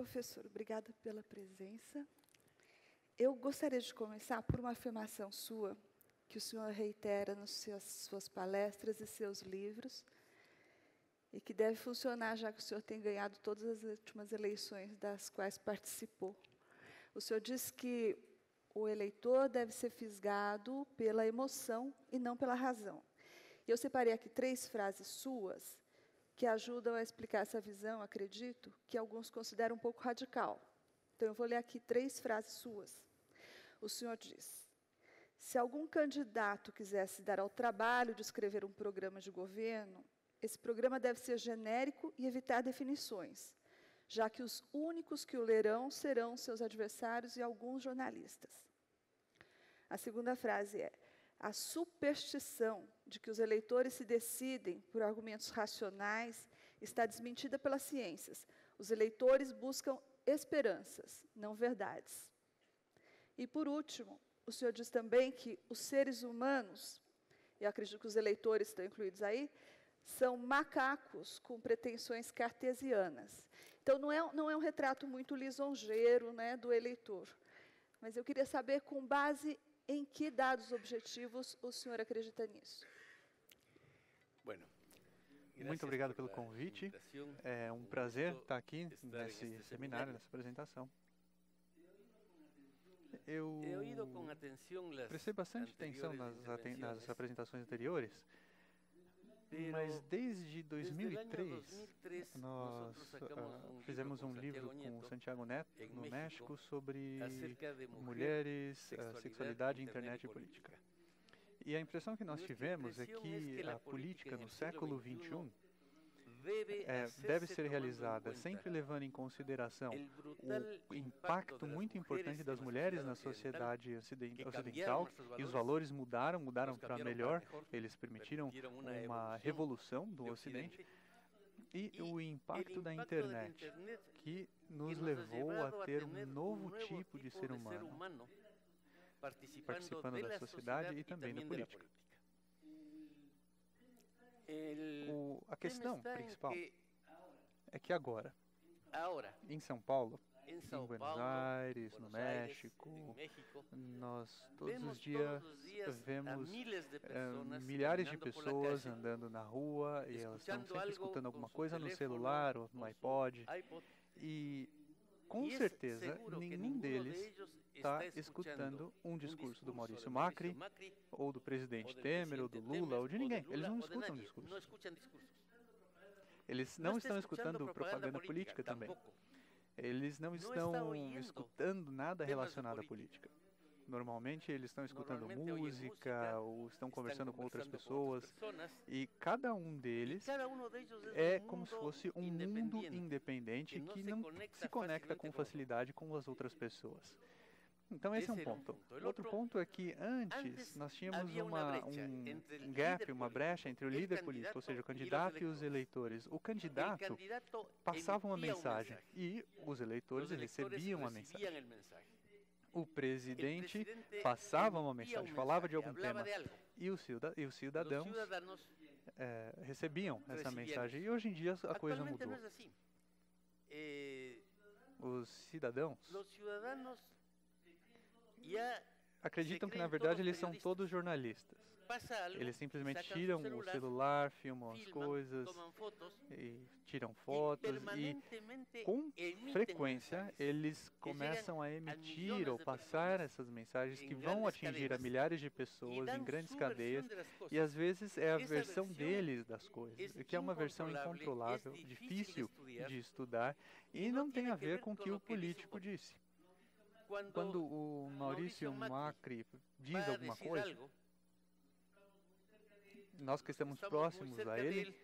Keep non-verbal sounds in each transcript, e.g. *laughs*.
professor, obrigada pela presença. Eu gostaria de começar por uma afirmação sua, que o senhor reitera nas suas, palestras e seus livros, e que deve funcionar já que o senhor tem ganhado todas as últimas eleições das quais participou. O senhor diz que o eleitor deve ser fisgado pela emoção e não pela razão. Eu separei aqui três frases suas que ajudam a explicar essa visão, acredito, que alguns consideram um pouco radical. Então, eu vou ler aqui três frases suas. O senhor diz: se algum candidato quisesse dar ao trabalho de escrever um programa de governo, esse programa deve ser genérico e evitar definições, já que os únicos que o lerão serão seus adversários e alguns jornalistas. A segunda frase é: a superstição de que os eleitores se decidem por argumentos racionais está desmentida pelas ciências. Os eleitores buscam esperanças, não verdades. E, por último, o senhor diz também que os seres humanos, e acredito que os eleitores estão incluídos aí, são macacos com pretensões cartesianas. Então, não é, não é um retrato muito lisonjeiro né, do eleitor. Mas eu queria saber, com base em que dados objetivos o senhor acredita nisso? Muito obrigado pelo convite. É um prazer estar aqui nesse seminário, nessa apresentação. Eu prestei bastante atenção nas, nas apresentações anteriores mas desde 2003, nós uh, fizemos um livro com o Santiago Neto, no México, sobre mulheres, uh, sexualidade, internet e política. E a impressão que nós tivemos é que a política no século XXI é, deve ser realizada sempre levando em consideração o impacto muito importante das mulheres na sociedade ocidental e os valores mudaram, mudaram para melhor, eles permitiram uma revolução do Ocidente e o impacto da internet, que nos levou a ter um novo tipo de ser humano, participando da sociedade e também da política. O, a questão principal é que agora, em São Paulo, em Buenos Aires, no México, nós todos os dias vemos é, milhares de pessoas andando na rua e elas estão sempre escutando alguma coisa no celular ou no iPod. E com certeza nenhum deles está escutando um discurso do Maurício Macri, ou do presidente Temer, ou do Lula, ou de ninguém. Eles não escutam discursos. Eles não estão escutando propaganda política também. Eles não estão escutando nada relacionado à política. Normalmente eles estão escutando música ou estão conversando com outras pessoas. e cada um deles é como se fosse um mundo independente que não se conecta com facilidade com as outras pessoas. Então esse é um ponto. Outro ponto é que antes nós tínhamos uma, um gap, uma brecha entre o líder político, ou seja, o candidato e os eleitores. O candidato passava uma mensagem e os eleitores recebiam a mensagem o presidente passava uma mensagem, falava de algum tema, e os, cidadãos é, recebiam essa mensagem. E hoje em dia a coisa mudou. Eh, os cidadãos acreditam que na verdade eles são todos jornalistas. Eles simplesmente tiram o celular, filmam as coisas, e tiram fotos e com frequência eles começam a emitir ou passar essas mensagens que vão atingir a milhares de pessoas em grandes cadeias e às vezes é a versão deles das coisas, que é uma versão incontrolável, difícil de estudar e não tem a ver com o que o político disse. Quando o Maurício Macri diz alguma coisa, nós que estamos próximos a ele,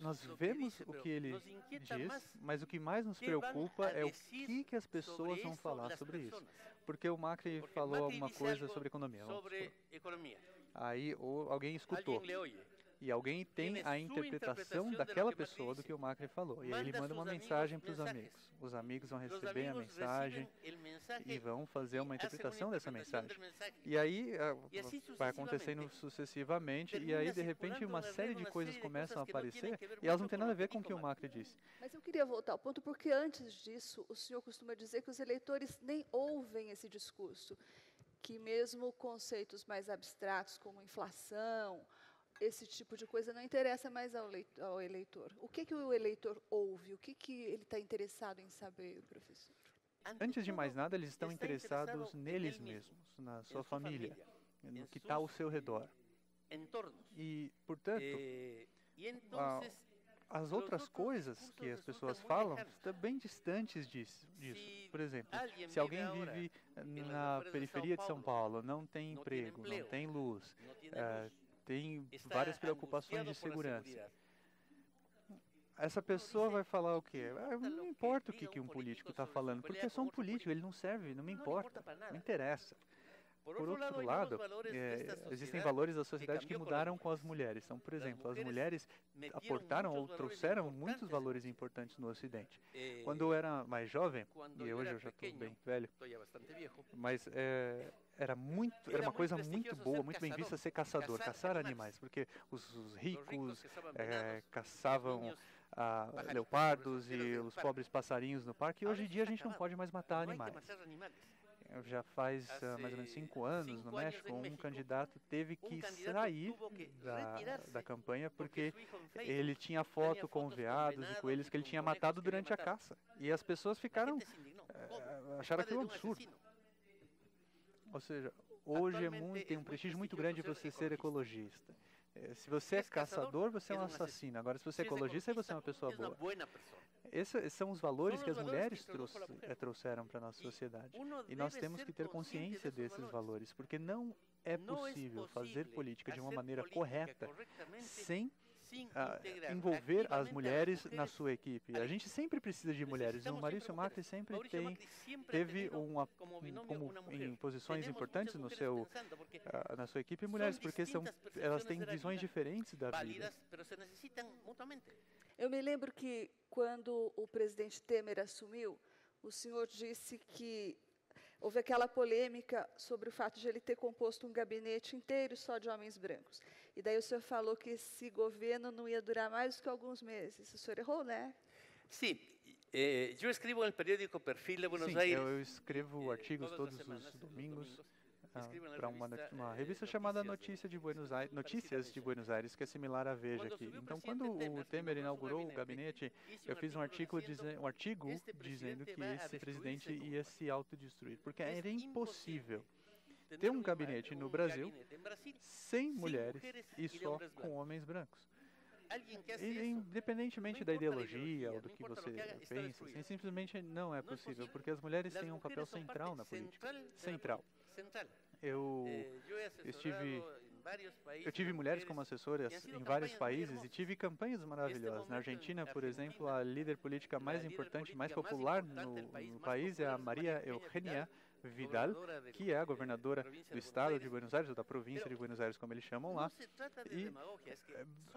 nós vemos o que ele diz, mas o que mais nos preocupa é o que, que as pessoas vão falar sobre isso. Porque o Macri falou alguma coisa sobre economia. Aí alguém escutou. E alguém tem a interpretação daquela pessoa do que o Macri falou. E aí ele manda uma mensagem para os amigos. Os amigos vão receber a mensagem e vão fazer uma interpretação dessa mensagem. E aí uh, vai acontecendo sucessivamente, e aí de repente uma série de coisas começam a aparecer e elas não têm nada a ver com o que o Macri disse. Mas eu queria voltar ao ponto, porque antes disso, o senhor costuma dizer que os eleitores nem ouvem esse discurso, que mesmo conceitos mais abstratos como inflação, esse tipo de coisa não interessa mais ao, leitor, ao eleitor. O que, que o eleitor ouve? O que, que ele está interessado em saber, professor? Antes de mais nada, eles estão interessados neles mesmos, na sua família, no que está ao seu redor. E, portanto, eh, as outras coisas que as pessoas falam estão bem distantes disso. disso. Por exemplo, se alguém vive na periferia de São Paulo, não tem emprego, não tem luz, uh, tem várias preocupações de segurança. Essa pessoa vai falar o quê? Ah, não importa o que, que um político está falando, porque é só um político, ele não serve, não me importa, não interessa. Por outro lado, é, existem valores da sociedade que mudaram com as mulheres. Então, por exemplo, as mulheres aportaram ou trouxeram muitos valores importantes no Ocidente. Eh, Quando eu era mais jovem, e hoje eu já estou bem velho, mas é, era muito, era uma coisa muito boa, muito bem vista ser caçador, caçar animais, porque os, os ricos é, caçavam ah, leopardos e os pobres passarinhos no parque. E hoje em dia a gente não pode mais matar animais. Já faz uh, mais ou menos cinco anos no México, um candidato teve que sair da, da campanha porque ele tinha foto com veados e coelhos que ele tinha matado durante a caça. E as pessoas ficaram, uh, acharam aquilo absurdo. Ou seja, hoje é muito, tem um prestígio muito grande você ser ecologista. É, se você é caçador, você é um assassino. Agora, se você é ecologista, você é uma pessoa boa. Esses são os valores que as mulheres eh, trouxeram para a nossa sociedade. E nós temos que ter consciência desses valores, porque não é possível fazer política de uma maneira correta sem uh, envolver as mulheres na sua equipe. A gente sempre precisa de mulheres. O Maurício Macri sempre tem, teve uma, um, como em posições importantes no seu, uh, na sua equipe mulheres, porque são, elas têm visões diferentes da vida. Eu me lembro que quando o presidente Temer assumiu, o senhor disse que houve aquela polêmica sobre o fato de ele ter composto um gabinete inteiro só de homens brancos. E daí o senhor falou que esse governo não ia durar mais do que alguns meses. O senhor errou, né? Sim. Eh, eu escrevo no periódico Perfil de Buenos Sim, Aires. eu escrevo artigos todos os domingos para uma, uma, revista chamada Notícia de Buenos Aires, Notícias de Buenos Aires, que é similar à Veja aqui. Então, quando o Temer inaugurou o gabinete, eu fiz um artigo, um artigo dizendo que esse presidente ia se autodestruir, porque era impossível. ter um gabinete no Brasil sem mulheres e só com homens brancos. E, independentemente da ideologia ou do que você pensa, assim, simplesmente não é possível, porque as mulheres têm um papel central na política. Central. Eu estive eu tive mulheres como assessoras em vários países e tive campanhas maravilhosas. Na Argentina, por exemplo, a líder política mais importante, mais popular no, no país é a Maria Eugênia Vidal, que é a governadora do estado de Buenos Aires, ou da província de Buenos Aires, como eles chamam lá. E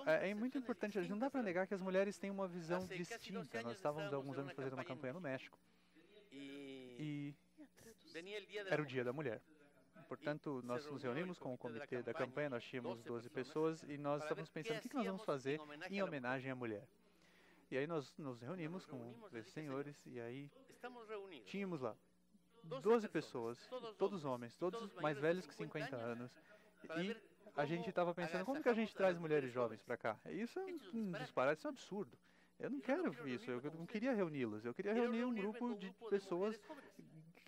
é, é muito importante, não dá para negar que as mulheres têm uma visão distinta. Nós estávamos há alguns anos fazendo uma campanha no México. E era o Dia da Mulher. Portanto, nós nos reunimos com o comitê da campanha, nós tínhamos 12 pessoas e nós estávamos pensando o que nós vamos fazer em homenagem à mulher. E aí nós nos reunimos com esses senhores e aí tínhamos lá 12 pessoas, todos homens, todos mais velhos que 50 anos. E a gente estava pensando, como que a gente traz mulheres jovens para cá? Isso é um disparate, isso é um absurdo. Eu não quero isso, eu não queria reuni-los, eu queria reunir um grupo de pessoas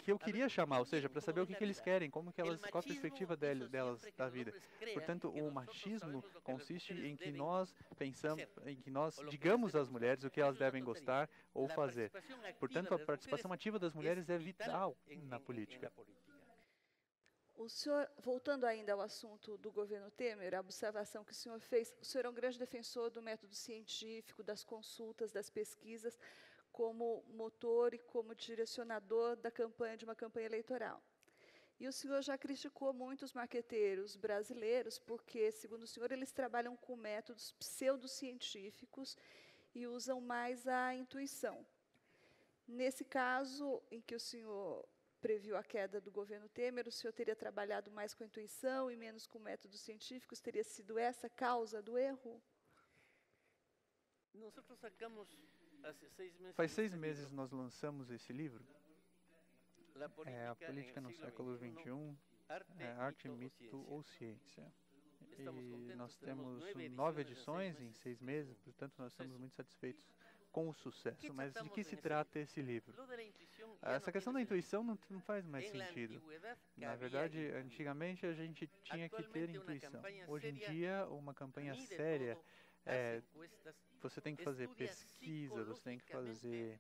que eu queria chamar, ou seja, para saber o que, que, eles querem, como que elas, qual a perspectiva delas, delas da vida. Portanto, o machismo consiste em que nós pensamos, em que nós digamos às mulheres o que elas devem gostar ou fazer. Portanto, a participação ativa das mulheres é vital na política. O senhor, voltando ainda ao assunto do governo Temer, a observação que o senhor fez, o senhor é um grande defensor do método científico, das consultas, das pesquisas, como motor e como direcionador da campanha de uma campanha eleitoral. E o senhor já criticou muitos marqueteiros brasileiros, porque, segundo o senhor, eles trabalham com métodos pseudocientíficos e usam mais a intuição. Nesse caso, em que o senhor previu a queda do governo Temer, o senhor teria trabalhado mais com a intuição e menos com métodos científicos? Teria sido essa a causa do erro? Faz seis meses nós lançamos esse livro. É a política no século XXI, é arte, mito ou ciência. E nós temos nove edições em seis meses, portanto nós estamos muito satisfeitos com o sucesso. Mas de que se trata esse livro? Essa questão da intuição não, não faz mais sentido. Na verdade, antigamente a gente tinha que ter intuição. Hoje em dia, uma campanha séria é, você tem que fazer pesquisa, você tem que fazer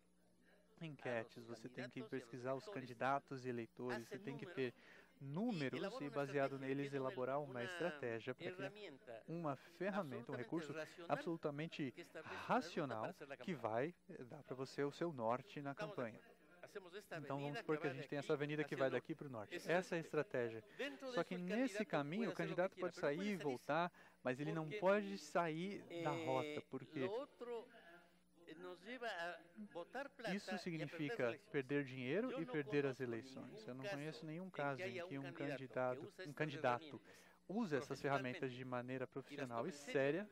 enquetes, você tem que pesquisar os candidatos e eleitores, você tem que ter números e, baseado neles, elaborar uma estratégia para criar uma ferramenta, um recurso absolutamente racional que vai dar para você o seu norte na campanha. Então vamos supor que a gente tem essa avenida que vai daqui para o norte. Essa é a estratégia. Só que nesse caminho o candidato pode sair e voltar, mas ele não pode sair da rota, porque isso significa perder dinheiro e perder as eleições. Eu não conheço nenhum caso em que um candidato, um candidato use essas ferramentas de maneira profissional e séria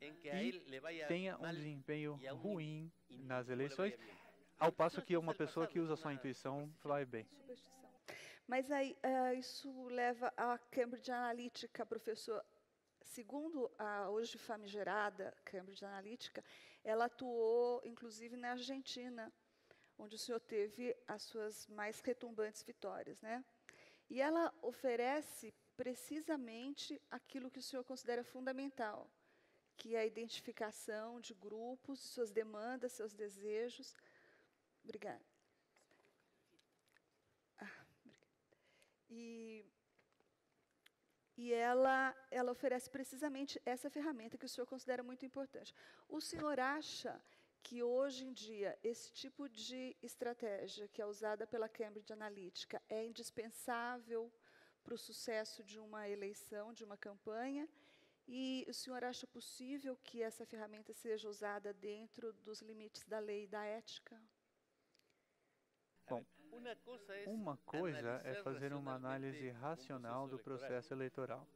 e tenha um desempenho ruim nas eleições, ao passo que uma pessoa que usa sua intuição vai bem. Mas aí, uh, isso leva à Cambridge Analytica, professor. Segundo a hoje famigerada Cambridge Analytica, ela atuou, inclusive, na Argentina, onde o senhor teve as suas mais retumbantes vitórias. Né? E ela oferece precisamente aquilo que o senhor considera fundamental, que é a identificação de grupos, suas demandas, seus desejos. Obrigada. Ah, e e ela, ela oferece precisamente essa ferramenta que o senhor considera muito importante. O senhor acha que hoje em dia esse tipo de estratégia que é usada pela Cambridge Analytica é indispensável para o sucesso de uma eleição, de uma campanha? E o senhor acha possível que essa ferramenta seja usada dentro dos limites da lei e da ética? Bom, uma coisa é fazer uma análise racional do processo eleitoral.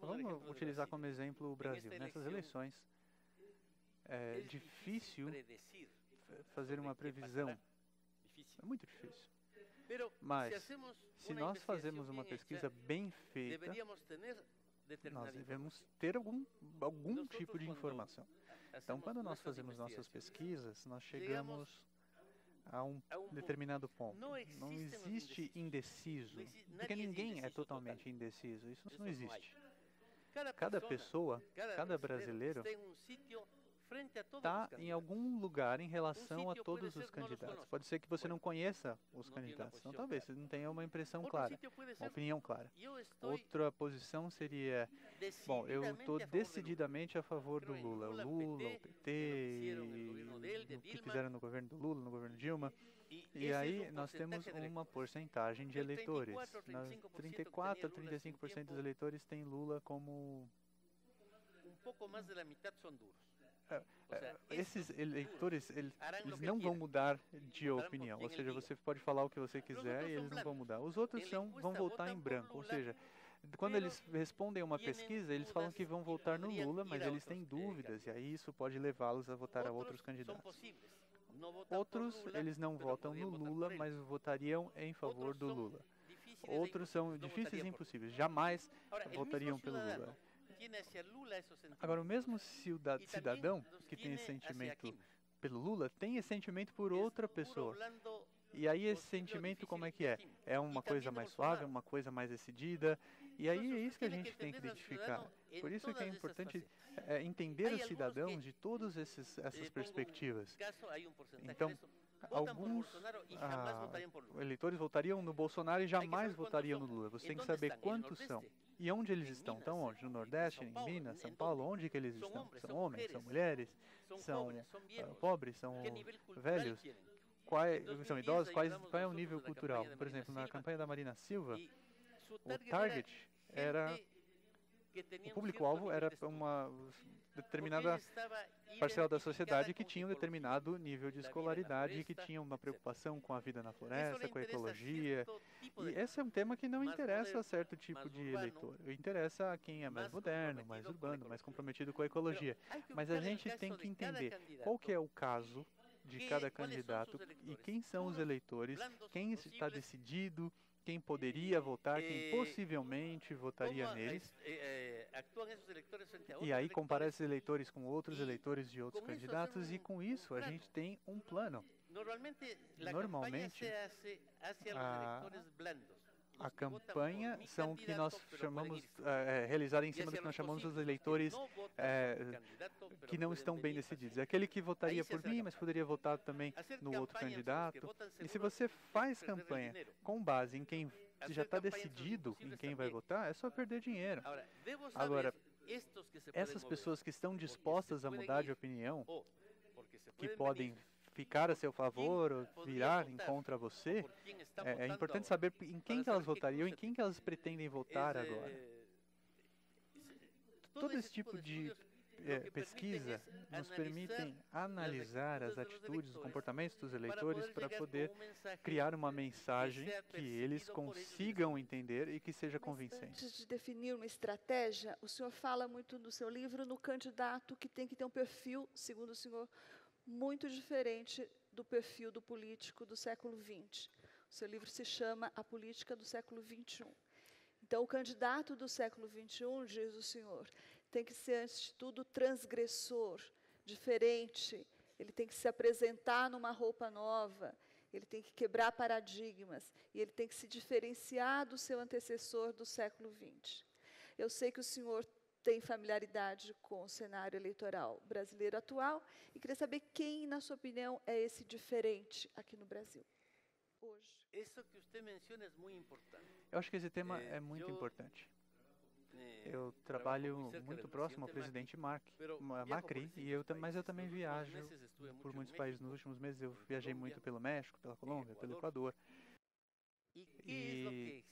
Vamos utilizar como exemplo o Brasil. Nessas eleições, é difícil fazer uma previsão. É muito difícil. Mas, se nós fazemos uma pesquisa bem feita, nós devemos ter algum, algum tipo de informação. Então, quando nós fazemos nossas pesquisas, nós chegamos a um determinado ponto. Não existe indeciso, porque ninguém é totalmente indeciso. Isso não existe. Cada pessoa, cada brasileiro está em algum lugar em relação a todos os candidatos. Pode ser que você não conheça os candidatos, então talvez você não tenha uma impressão clara, uma opinião clara. Outra posição seria, bom, eu estou decididamente a favor do Lula. O Lula, o PT, o que fizeram no governo do Lula, no governo Dilma. E aí nós temos uma porcentagem de eleitores. 34 a 35% dos eleitores têm Lula como É, é, esses eleitores, eles, eles, não vão mudar de opinião. Ou seja, você pode falar o que você quiser e eles não vão mudar. Os outros são, vão votar em branco. Ou seja, quando eles respondem a uma pesquisa, eles falam que vão votar no Lula, mas eles têm dúvidas. E aí isso pode levá-los a votar a outros candidatos. Outros, eles não votam no Lula, mas votariam em favor do Lula. Outros são difíceis e impossíveis. Jamais votariam pelo Lula. Agora, o mesmo cidadão que tem esse sentimento pelo Lula tem esse sentimento por outra pessoa. E aí esse sentimento como é que é? É uma coisa mais suave, uma coisa mais decidida. E aí é isso que a gente tem que identificar. Por isso que é importante é, entender os cidadãos de todas essas perspectivas. Então, alguns ah, eleitores votariam no Bolsonaro e jamais votariam no Lula. Você tem que saber quantos são. E onde eles estão? Estão onde? No Nordeste, em Minas, São Paulo? Onde que eles estão? São homens, são mulheres, são uh, pobres, são velhos? qual é, são idosos, quais, qual é o nível cultural. Por exemplo, na campanha da Marina Silva, o target era o público-alvo era uma determinada parcela da sociedade que tinha um determinado nível de escolaridade, que tinha uma preocupação com a vida na floresta, com a ecologia. E esse é um tema que não interessa a certo tipo de eleitor. Interessa a quem é mais moderno, mais urbano, mais comprometido com a ecologia. Mas a gente tem que entender qual que é o caso de cada candidato e quem são os eleitores, quem está decidido, quem poderia votar, quem possivelmente votaria neles. E aí compara esses eleitores com outros eleitores de outros candidatos e com isso a gente tem um plano. Normalmente, a, a campanha são o que nós chamamos, é, realizada em cima do que nós chamamos os eleitores é, que não estão bem decididos. É aquele que votaria por mim, mas poderia votar também no outro candidato. E se você faz campanha com base em quem já está decidido em quem vai votar, é só perder dinheiro. Agora, essas pessoas que estão dispostas a mudar de opinião, que podem ficar a seu favor ou virar em contra você, é, é, importante saber em quem que elas votariam, em quem que elas pretendem votar agora. Todo esse tipo de é, pesquisa nos permitem analisar as atitudes, os comportamentos dos eleitores para poder criar uma mensagem que eles consigam entender e que seja convincente. Antes de definir uma estratégia, o senhor fala muito no seu livro no candidato que tem que ter um perfil, segundo o senhor, muito diferente do perfil do político do século XX. O seu livro se chama A Política do Século XXI. Então, o candidato do século XXI, diz o senhor, tem que ser, antes de tudo, transgressor, diferente, ele tem que se apresentar numa roupa nova, ele tem que quebrar paradigmas, e ele tem que se diferenciar do seu antecessor do século XX. Eu sei que o senhor tem familiaridade com o cenário eleitoral brasileiro atual e queria saber quem, na sua opinião, é esse diferente aqui no Brasil hoje. Isso que você menciona é muito importante. Eu acho que esse tema é, é muito eu, importante. É, eu trabalho muito próximo ao presidente Mark, Macri, e eu, mas eu também viajo por muitos países nos últimos meses. Eu viajei muito pelo México, pela Colômbia, pelo Equador. E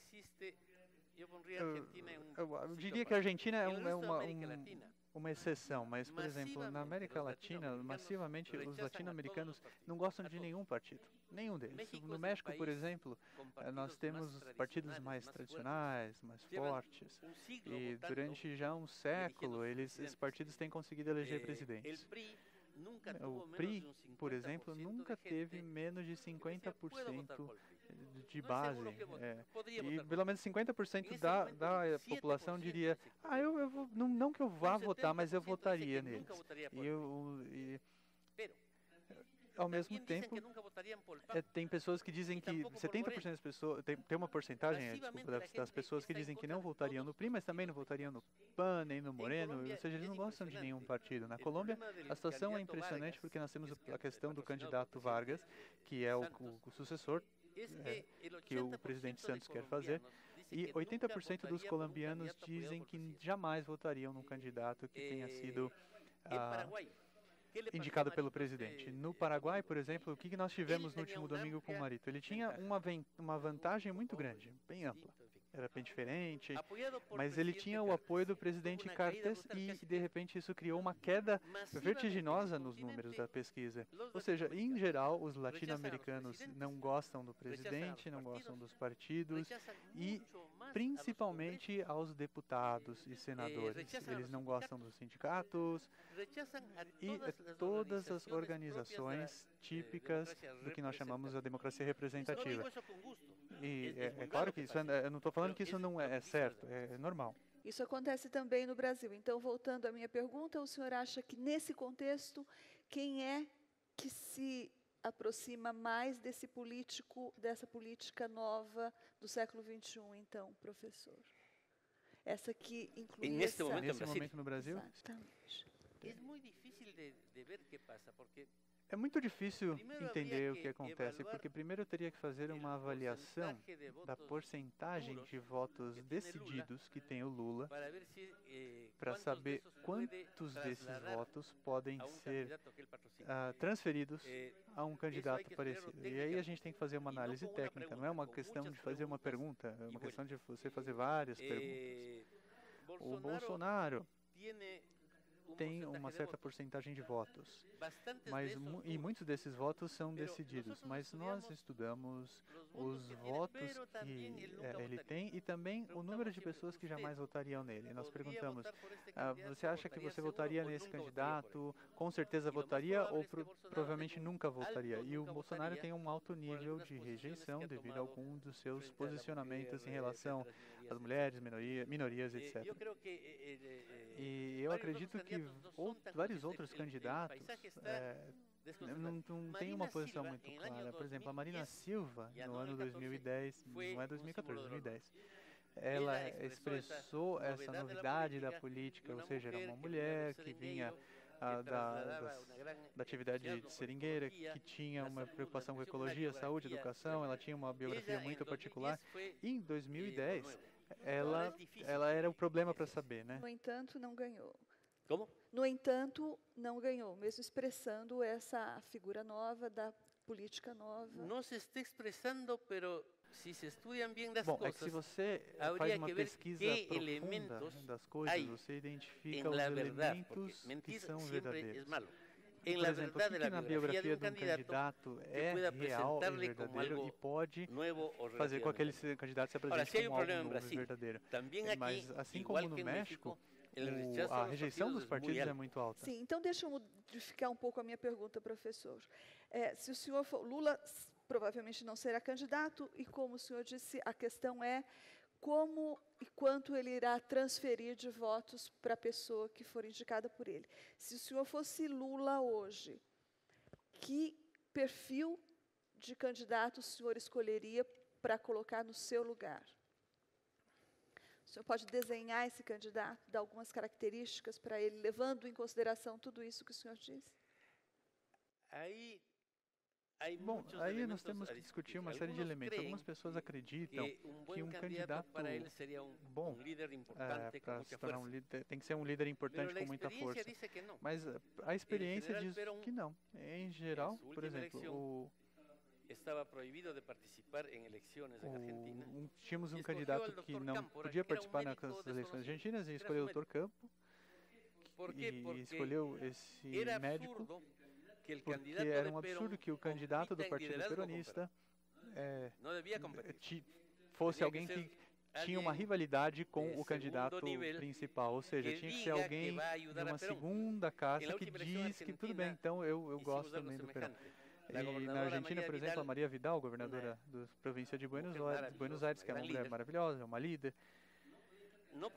eu, eu, diria que a Argentina é, um, é uma, um, uma exceção, mas, por exemplo, na América Latina, massivamente os latino-americanos não gostam de nenhum partido, nenhum deles. No México, por exemplo, eh, nós temos partidos mais tradicionais, mais fortes, e durante já um século, eles, esses partidos têm conseguido eleger presidentes. O PRI, por exemplo, nunca teve menos de 50% de base. É. E pelo menos 50% da, da população diria, ah, eu, eu vou, não, não que eu vá votar, mas eu votaria neles. E, eu, e ao mesmo tempo, é, tem pessoas que dizem que 70% das pessoas, tem, tem uma porcentagem é, desculpa, das, das, pessoas que dizem que não votariam no PRI, mas também não votariam no PAN, nem no Moreno, ou seja, eles não gostam de nenhum partido. Na Colômbia, a situação é impressionante porque nós temos a questão do candidato Vargas, que é o, o, o sucessor é, que o presidente Santos quer fazer. E 80% dos colombianos dizem que jamais votariam num candidato que tenha sido ah, indicado pelo presidente. No Paraguai, por exemplo, o que nós tivemos no último domingo com o Marito? Ele tinha uma, uma vantagem muito grande, bem ampla era bem diferente, mas ele tinha o apoio do presidente Cartes e, de repente, isso criou uma queda vertiginosa nos números da pesquisa. Ou seja, em geral, os latino-americanos não gostam do presidente, não gostam dos partidos e, principalmente, aos deputados e senadores. Eles não gostam dos sindicatos. e todas as organizações típicas do que nós chamamos a democracia representativa. E é, é claro que isso é, eu não estou falando que isso não é, é certo, é, é normal. Isso acontece também no Brasil. Então, voltando à minha pergunta, o senhor acha que nesse contexto, quem é que se aproxima mais desse político, dessa política nova do século XXI, então, professor? Essa que inclui nesse essa... momento, nesse momento no Brasil? Exatamente. É muito difícil de, de ver o que passa, porque É muito difícil entender o que acontece, porque primeiro eu teria que fazer uma avaliação da porcentagem de votos decididos que tem o Lula para eh, saber quantos desses votos podem ser uh, transferidos eh, a um candidato parecido. E aí a gente tem que fazer uma análise técnica, não é uma questão de fazer uma pergunta, é uma questão de você fazer várias perguntas. O Bolsonaro tem uma certa porcentagem de votos, mas e muitos desses votos são decididos. Mas nós estudamos os votos que é, ele tem e também o número de pessoas que jamais votariam nele. Nós perguntamos: ah, você acha que você votaria nesse candidato? Com certeza votaria ou pro, provavelmente nunca votaria? E o Bolsonaro tem um alto nível de rejeição devido a algum dos seus posicionamentos em relação às mulheres, minoria, minorias, etc. E eu acredito que vários outros candidatos é, não, não tem uma posição muito clara. Por exemplo, a Marina Silva, no ano 2010, não é 2014, 2010, ela expressou essa novidade da política, ou seja, era uma mulher que vinha da, das, da atividade de seringueira, que tinha uma preocupação com ecologia, saúde, educação, ela tinha uma biografia muito particular. E em 2010, ela, ela era o problema para saber, né? No entanto, não ganhou. Como? No entanto, não ganhou, mesmo expressando essa figura nova da política nova. Não se está expressando, pero se se estudam bem das Bom, coisas, é que se você faz uma pesquisa profunda das coisas, você identifica os elementos que são verdadeiros. Por exemplo, o que na biografia de um candidato é real e verdadeiro e pode fazer com que aquele candidato se apresente como algo novo e verdadeiro. Mas, assim como no México, o, a rejeição dos partidos é muito alta. Sim, então deixa eu modificar um pouco a minha pergunta, professor. É, se o senhor for, Lula provavelmente não será candidato e como o senhor disse, a questão é como e quanto ele irá transferir de votos para a pessoa que for indicada por ele. Se o senhor fosse Lula hoje, que perfil de candidato o senhor escolheria para colocar no seu lugar? O senhor pode desenhar esse candidato, dar algumas características para ele, levando em consideração tudo isso que o senhor disse? Aí Bom, aí nós temos que discutir uma série de elementos. Algumas pessoas acreditam que um candidato bom é, para se tornar um líder tem que ser um líder importante com muita força. Mas a experiência diz que não. Em geral, por exemplo, o estava proibido de participar em eleições na Argentina. Um, tínhamos um candidato que não podia participar nas eleições argentinas e escolheu o Dr. Campo. E escolheu esse médico porque era um absurdo que o candidato do Partido Peronista é, fosse alguém que tinha uma rivalidade com o candidato principal, ou seja, tinha que ser alguém de uma segunda casa que diz que tudo bem, então eu, eu gosto também do Perón. E na Argentina, por exemplo, a Maria Vidal, governadora da província de Buenos Aires, Buenos Aires que é uma mulher maravilhosa, uma líder,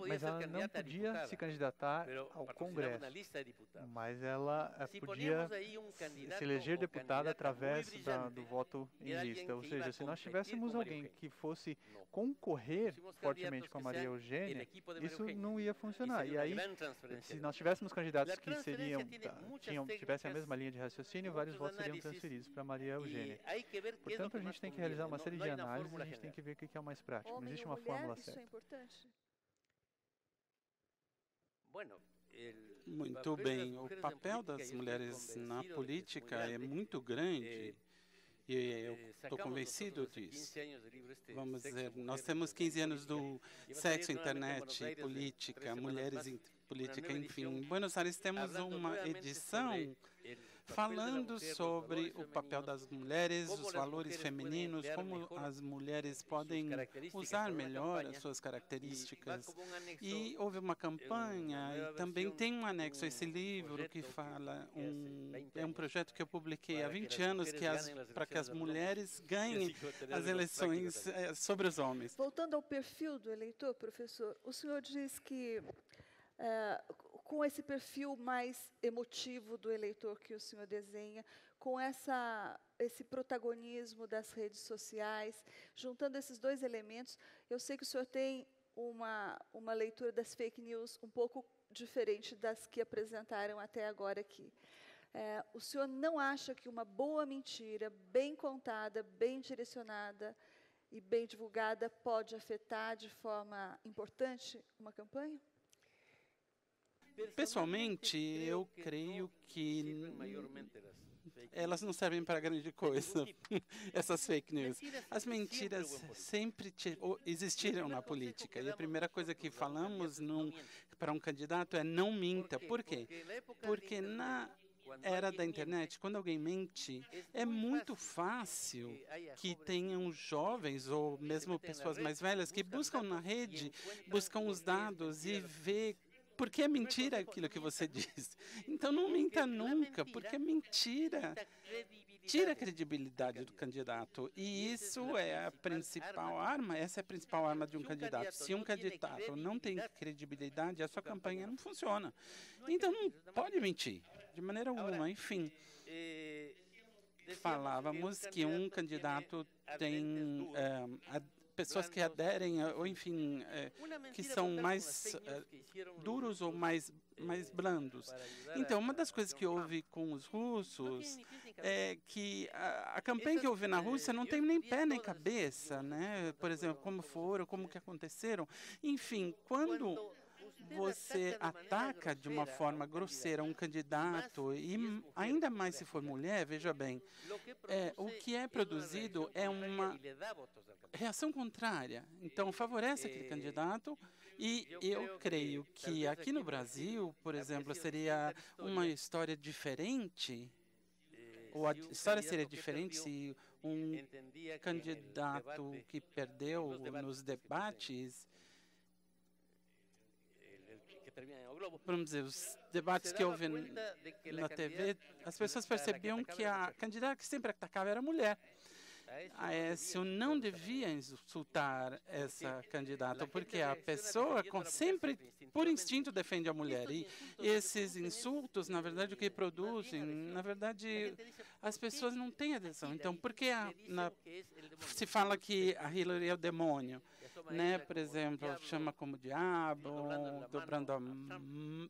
mas ela não podia se candidatar ao Congresso, mas ela eh, podia se eleger deputada através da, do voto em lista. Ou seja, se nós tivéssemos alguém que fosse concorrer fortemente com a Maria Eugênia, isso não ia funcionar. E aí, se nós tivéssemos candidatos que seriam, tinham, tivessem a mesma linha de raciocínio, vários votos seriam transferidos para Maria Eugênia. Portanto, a gente tem que realizar uma série de análises, a gente tem que ver o que é o mais prático. Não existe uma fórmula certa. Muito bem. O papel das mulheres na política é muito grande. Eh, e eu estou eh, convencido disso. Vamos dizer, nós temos 15 anos do sexo, internet, política, mulheres em política, enfim. Em Buenos Aires temos uma edição falando sobre o papel das mulheres, os valores femininos, como as mulheres podem usar melhor as suas características. E houve uma campanha e também tem um anexo a esse livro que fala, um, é um projeto que eu publiquei há 20 anos que para que as mulheres ganhem as eleições é, sobre os homens. Voltando ao perfil do eleitor, professor, o senhor diz que é, com esse perfil mais emotivo do eleitor que o senhor desenha, com essa, esse protagonismo das redes sociais, juntando esses dois elementos, eu sei que o senhor tem uma, uma leitura das fake news um pouco diferente das que apresentaram até agora aqui. É, o senhor não acha que uma boa mentira, bem contada, bem direcionada e bem divulgada, pode afetar de forma importante uma campanha? Pessoalmente, eu creio que elas não servem para grande coisa, *laughs* essas fake news. As mentiras sempre existiram na política. E a primeira coisa que falamos para um candidato é não minta. Por quê? Porque na era da internet, quando alguém mente, é muito fácil que tenham jovens ou mesmo pessoas mais velhas que buscam na rede, buscam os dados e vê porque é mentira aquilo que você diz. *laughs* *laughs* Então não minta nunca, porque é mentira. Tira a credibilidade do candidato. E isso é a principal arma, essa é a principal arma de um candidato. Se um candidato não tem credibilidade, a sua campanha não funciona. Então não pode mentir, de maneira alguma. Enfim falávamos que um candidato tem uh, pessoas que aderem, ou enfim, é, que são mais é, duros ou mais, mais blandos. Então, uma das coisas que houve com os russos é que a, a campanha que houve na Rússia não tem nem pé nem cabeça, né? Por exemplo, como foram, como que aconteceram. Enfim, quando você ataca de uma forma grosseira um candidato, e ainda mais se for mulher, veja bem, é, o que é produzido é uma reação contrária. Então, favorece aquele candidato. E eu creio que aqui no Brasil, por exemplo, seria uma história diferente, ou a história seria diferente se um candidato que perdeu nos debates vamos dizer, os debates que houve na TV, as pessoas percebiam que a candidata que sempre atacava era a mulher. Aécio não devia insultar essa candidata, porque a pessoa sempre, por instinto, defende a mulher. E esses insultos, na verdade, o que produzem, na verdade, as pessoas não têm adesão. Então, por que a, na, se fala que a Hillary é o demônio? Né, por exemplo, chama como diabo, dobrando a,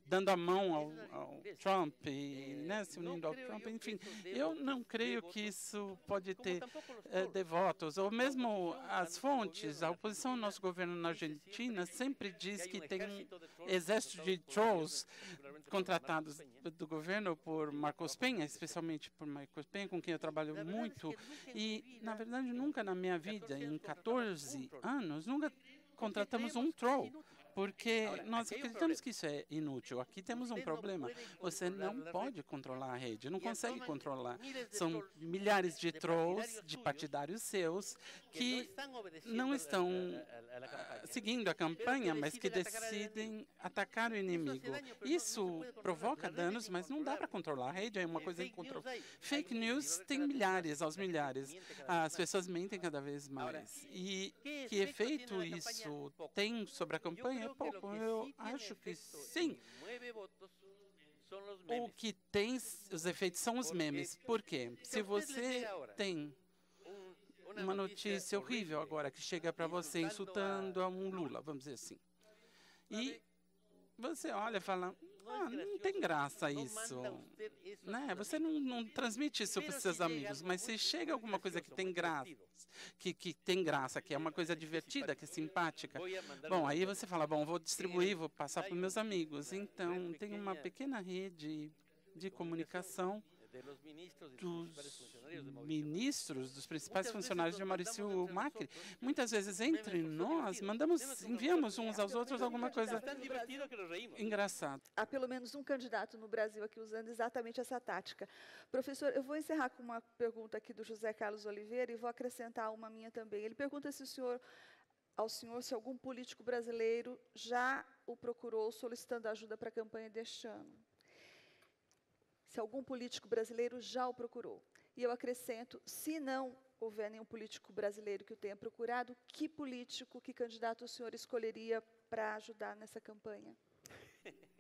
dando a mão ao, ao Trump e né, se unindo ao Trump, enfim. Eu não creio que isso pode ter é, devotos, ou mesmo as fontes, a oposição ao nosso governo na Argentina sempre diz que tem um exército de trolls contratados do governo por Marcos Penha, especialmente por Marcos Penha, com quem eu trabalho muito, e, na verdade, nunca na minha vida, em 14 anos, nunca contratamos um troll porque nós acreditamos que isso é inútil. Aqui temos um problema. Você não pode controlar a rede, não consegue controlar. São milhares de trolls, de partidários seus, que não estão seguindo a campanha, mas que decidem atacar o inimigo. Isso provoca danos, mas não dá para controlar a rede, é uma coisa incontrolável. Fake news tem milhares aos milhares. As pessoas mentem cada vez mais. E que efeito isso tem sobre a campanha? É pouco. Eu acho que sim. O que tem os efeitos são os memes. Por quê? Se você tem uma notícia horrível agora que chega para você insultando a um Lula, vamos dizer assim, e você olha e fala, ah, não tem graça isso. Né? Você não, não transmite isso para os seus amigos, mas se chega alguma coisa que tem graça, que, que tem graça, que é uma coisa divertida, que é simpática, bom, aí você fala, bom, vou distribuir, vou passar para os meus amigos. Então, tem uma pequena rede de comunicação dos ministros, dos principais funcionários de Maurício Macri. Muitas vezes, entre nós, mandamos, enviamos uns aos outros alguma coisa engraçada. Há pelo menos um candidato no Brasil aqui usando exatamente essa tática. Professor, eu vou encerrar com uma pergunta aqui do José Carlos Oliveira e vou acrescentar uma minha também. Ele pergunta se o senhor ao senhor se algum político brasileiro já o procurou solicitando ajuda para a campanha deste ano se algum político brasileiro já o procurou. E eu acrescento, se não houver nenhum político brasileiro que o tenha procurado, que político, que candidato o senhor escolheria para ajudar nessa campanha? *laughs*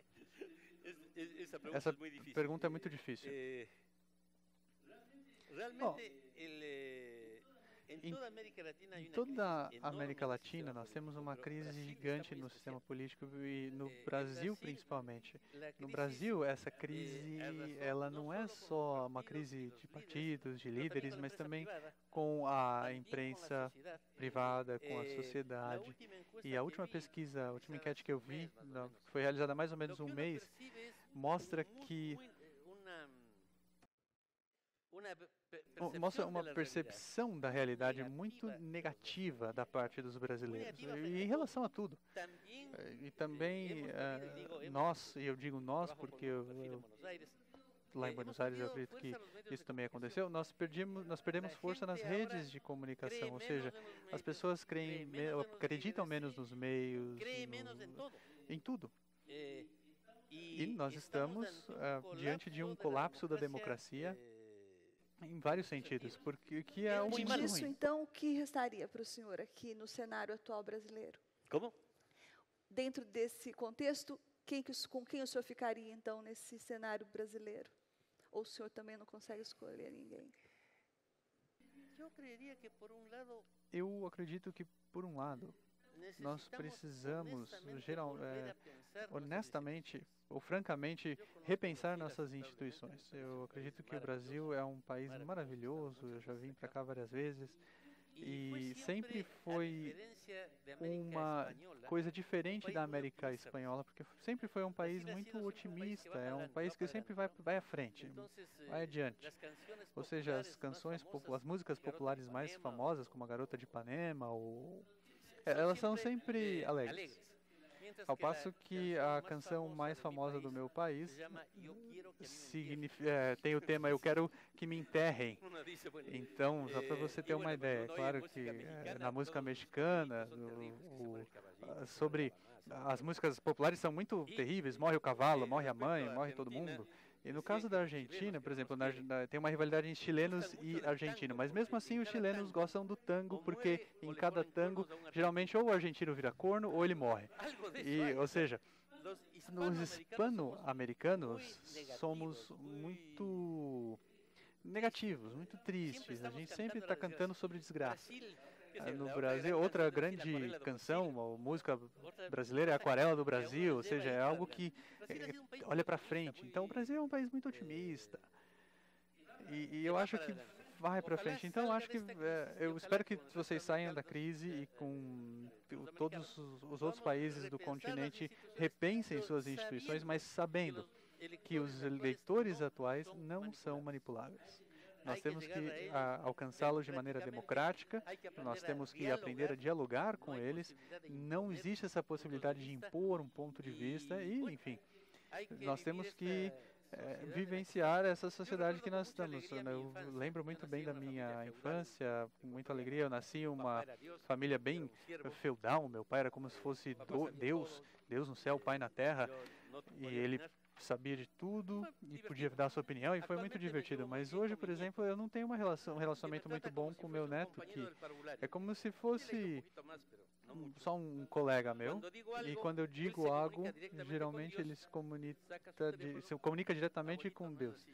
Essa pergunta, Essa é, pergunta é muito difícil. realmente, oh. ele Em toda a América Latina, nós temos uma crise gigante no sistema político e no eh, Brasil, principalmente. No Brasil, essa eh, crise, ela não é só uma crise de partidos, de líderes, mas também com a imprensa privada, com a eh, sociedade. E a última pesquisa, a última enquete que eu vi, que foi realizada há mais ou menos um mês, mostra que mostra uma percepção da realidade muito negativa da parte dos brasileiros. Em relação a tudo. Eh, e também uh, nós, e eu digo nós porque eu, eu, lá em Buenos Aires eu acredito que isso também aconteceu, nós perdemos, nós perdemos força nas redes de comunicação, ou seja, as pessoas creem, acreditam menos nos meios, no, em tudo. E nós estamos uh, diante de um colapso da democracia em vários sentidos, porque o que é o disso, ruim. então, o que restaria para o senhor aqui no cenário atual brasileiro? Como? Dentro desse contexto, quem que, com quem o senhor ficaria, então, nesse cenário brasileiro? Ou o senhor também não consegue escolher ninguém? Eu acredito que, por um lado, nós precisamos, geral, é, honestamente ou francamente, repensar nossas instituições. Eu acredito que o Brasil é um país maravilhoso, eu já vim para cá várias vezes e sempre foi uma coisa diferente da América espanhola, porque sempre foi um país muito otimista, é um país que sempre vai, vai à frente, vai adiante. Ou seja, as canções, as músicas populares mais famosas, como a Garota de Ipanema, ou, elas são sempre alegres. Ao passo que a canção mais famosa do meu país é, tem o tema Eu Quero Que Me Enterrem. *laughs* Então, só para você ter uma ideia, é claro que é, na música mexicana, o, o, sobre as músicas populares são muito terríveis, morre o cavalo, morre a mãe, morre todo mundo. E no caso da Argentina, por exemplo, na, na, tem uma rivalidade em chilenos e argentinos, mas mesmo assim os chilenos gostam do tango porque em cada tango, geralmente ou o argentino vira corno ou ele morre. E, ou seja, nos hispano-americanos somos muito negativos, muito tristes. A gente sempre está cantando sobre desgraça. Ah, no Brasil, outra grande canção, música brasileira é Aquarela do Brasil, ou seja, é algo que é, olha para frente. Então, o Brasil é um país muito otimista. E, e eu acho que vai para frente. Então, eu acho que é, eu espero que vocês saiam da crise e com todos os outros países do continente repensem suas instituições, mas sabendo que os eleitores atuais não são manipuláveis. Nós temos que alcançá-los de maneira democrática, nós temos que aprender a dialogar com eles. Não existe essa possibilidade de impor um ponto de vista e, enfim, nós temos que é, vivenciar essa sociedade que nós estamos. Eu lembro muito bem da minha infância, com muita alegria. Eu nasci em uma família bem feudal. Meu pai era como se fosse do, Deus, Deus no céu, Pai na terra, e ele sabia de tudo e podia dar sua opinião e foi muito divertido. Mas hoje, por exemplo, eu não tenho uma relação, um relacionamento muito bom com meu neto, que é como se fosse só um colega meu. E quando eu digo algo, geralmente ele se comunica, se comunica diretamente com Deus.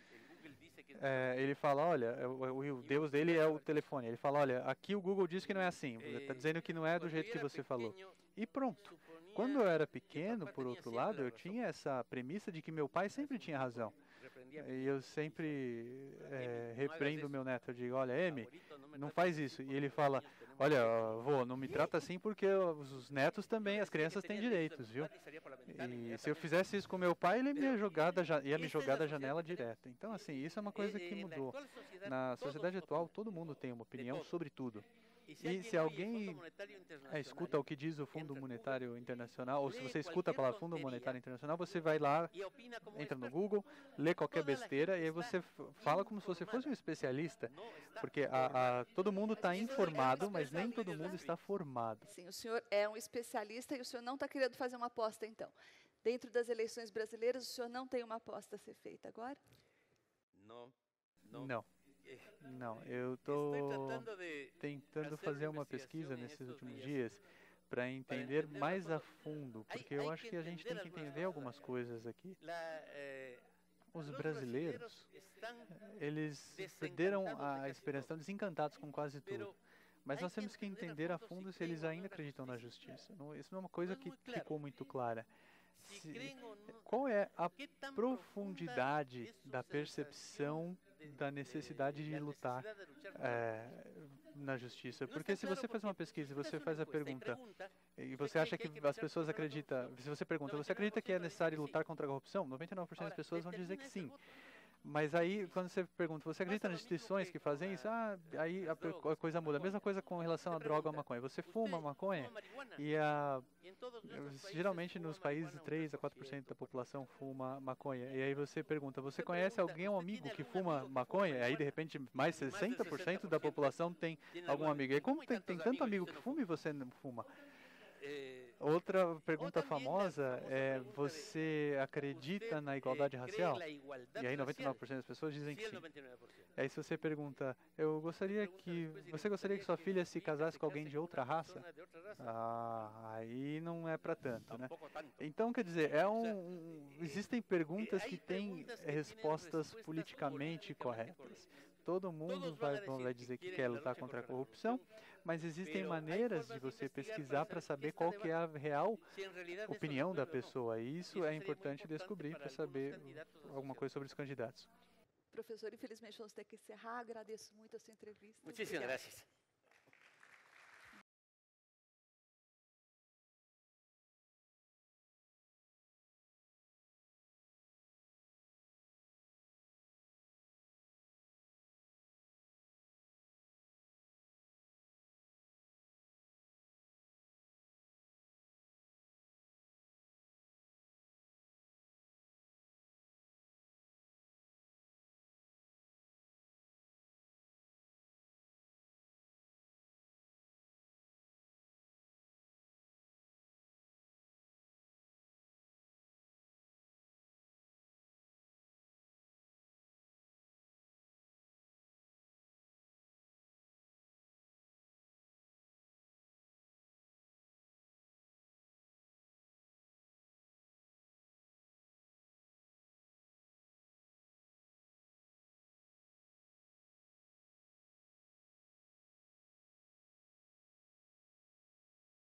É, ele fala, olha, o, o, Deus dele é o telefone. Ele fala, olha, aqui o Google diz que não é assim. Está dizendo que não é do jeito que você falou. E pronto. Quando eu era pequeno, por outro lado, eu tinha essa premissa de que meu pai sempre tinha razão. E eu sempre é, repreendo meu neto. Eu digo, olha, Emi, não faz isso. E ele fala, olha, vô, não me trata assim porque os netos também, as crianças têm direitos, viu? E se eu fizesse isso com meu pai, ele ia, jogar da, ia me jogar da janela direto. Então, assim, isso é uma coisa que mudou. Na sociedade atual, todo mundo tem uma opinião sobre tudo. E se alguém é, escuta o que diz o Fundo Monetário Internacional, ou se você escuta a palavra Fundo Monetário Internacional, você vai lá, entra no Google, lê qualquer besteira e aí você fala como se você fosse um especialista, porque a, a, todo mundo está informado, mas nem todo mundo está formado. Sim, o senhor é um especialista e o senhor não está querendo fazer uma aposta, então. Dentro das eleições brasileiras, o senhor não tem uma aposta a ser feita agora? Não. Não. não. Não, eu estou tentando fazer uma pesquisa nesses últimos dias para entender mais a fundo, porque eu acho que a gente tem que entender algumas coisas aqui. Eh, Os brasileiros, eles perderam a esperança, estão desencantados com quase tudo. Mas nós temos que entender a fundo se eles ainda acreditam na justiça. Não, isso não é uma coisa que ficou muito clara. Se, qual é a profundidade da percepção da necessidade de lutar é, na justiça. Porque se você faz uma pesquisa e você faz a pergunta e você acha que as pessoas acreditam, se você pergunta, você acredita que é necessário lutar contra a corrupção? 99% das pessoas vão dizer que sim. Mas aí, quando você pergunta, você acredita nas instituições que fazem isso? Ah, aí a, coisa muda. A mesma coisa com relação à droga ou maconha. Você fuma maconha e a, geralmente nos países 3 a 4% da população fuma maconha. E aí você pergunta, você conhece alguém, um amigo que fuma maconha? E aí, de repente, mais 60% da população tem algum amigo. E como tem, tem tanto amigo que fuma e você não fuma? Outra pergunta famosa é: você acredita na igualdade racial? E aí 99% das pessoas dizem que sim. E aí se você pergunta: eu gostaria que você gostaria que sua filha se casasse com alguém de outra raça? Ah, aí não é para tanto, né? Então quer dizer, é um, existem perguntas que têm respostas politicamente corretas. Todo mundo vai, vai dizer que quer lutar contra a corrupção, mas existem maneiras de você pesquisar para saber qual que é a real opinião da pessoa. E isso é importante descobrir para saber alguma coisa sobre os candidatos. Professor, infelizmente vamos ter que encerrar. Agradeço muito a sua entrevista. Muitíssimas gracias.